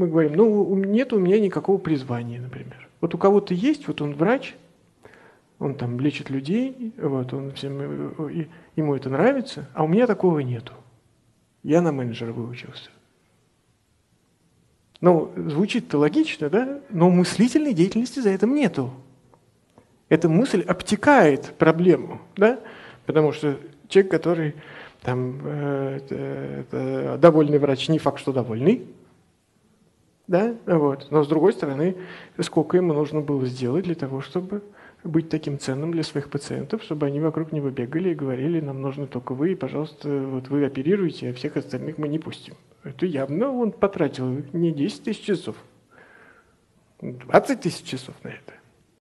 мы говорим, ну, нет у меня никакого призвания, например. Вот у кого-то есть, вот он врач, он там лечит людей, вот, он всем, э, ему это нравится, а у меня такого нету. Я на менеджера выучился. Ну, звучит-то логично, да? Но мыслительной деятельности за этим нету. Эта мысль обтекает проблему, да? Потому что человек, который там э, э, довольный врач, не факт, что довольный, да, вот. Но с другой стороны, сколько ему нужно было сделать для того, чтобы быть таким ценным для своих пациентов, чтобы они вокруг него бегали и говорили, нам нужны только вы, и, пожалуйста, вот вы оперируете, а всех остальных мы не пустим. Это явно он потратил не 10 тысяч часов, 20 тысяч часов на это.